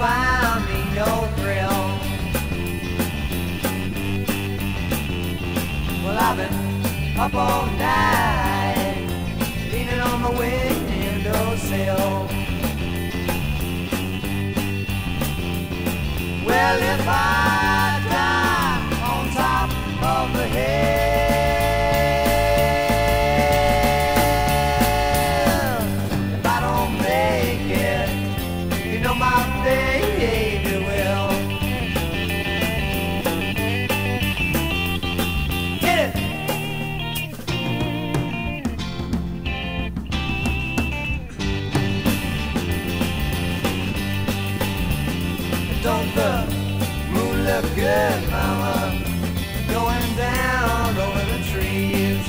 no thrill. Well, I've been up all night, leaning on my windowsill. Well, if I look good, mama? Going down over the trees.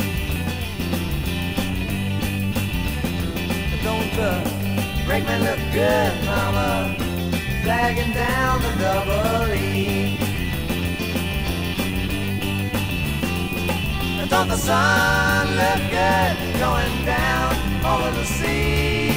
Don't the brakeman look good, mama? Flagging down the double E. Don't the sun look good going down over the sea?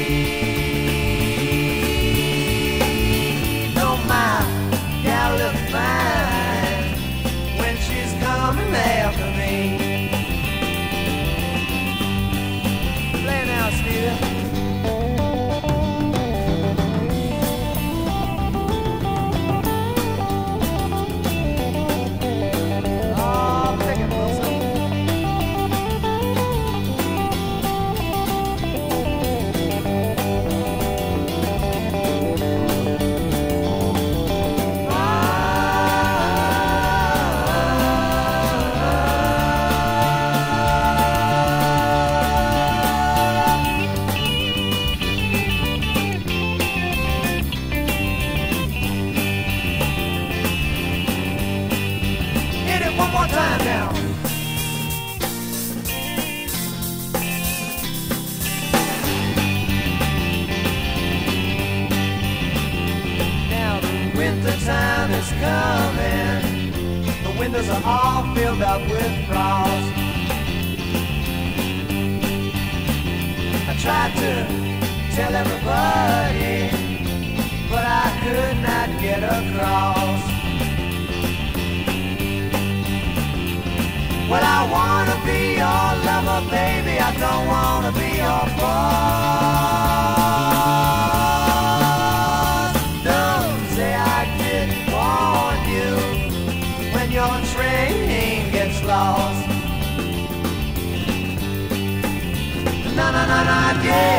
Coming. The windows are all filled up with frost. I tried to tell everybody, but I could not get across. Well, I wanna be your lover, baby. I don't wanna be your boss. Your train gets lost. No, no, no, no, yeah.